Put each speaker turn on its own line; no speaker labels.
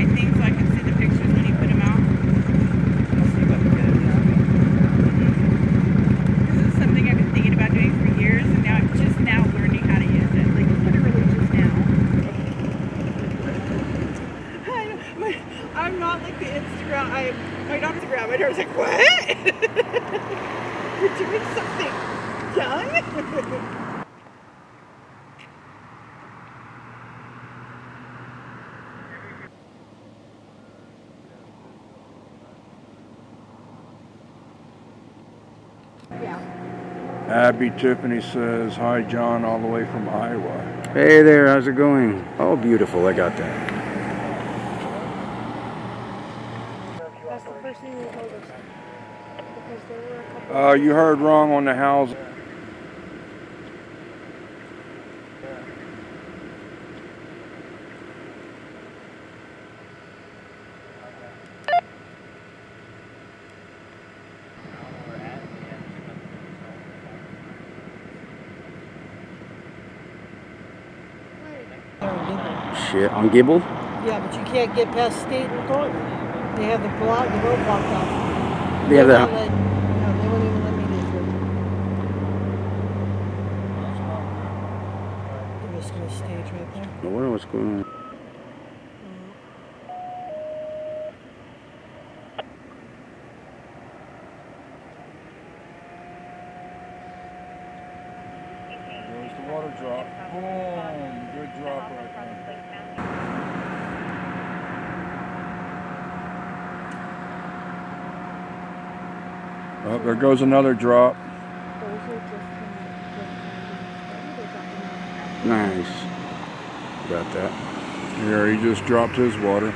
my thing so I can see the pictures when you put them out? This is something I've been thinking about doing for years, and now I'm just now learning how to use it. Like, literally just now. I'm, not like the Instagram. I, my daughter's grab it. I was like, what? You're doing something young?
Abby Tiffany says, Hi, John, all the way from Iowa.
Hey there, how's it going? Oh, beautiful, I got that.
That's the first thing they told us. Because there were a couple. Uh, you heard
wrong on the house.
Shit, on Gibbel?
Yeah, but you can't get past State and Thornton. They have the block, the road blocked off.
They have They that.
won't let- No, they won't even let me get through. I'm just gonna stage right there.
I wonder what's going on.
There's the water drop. Boom. Good drop right there. Oh, there goes another drop.
Nice.
Got that.
Here, he just dropped his water.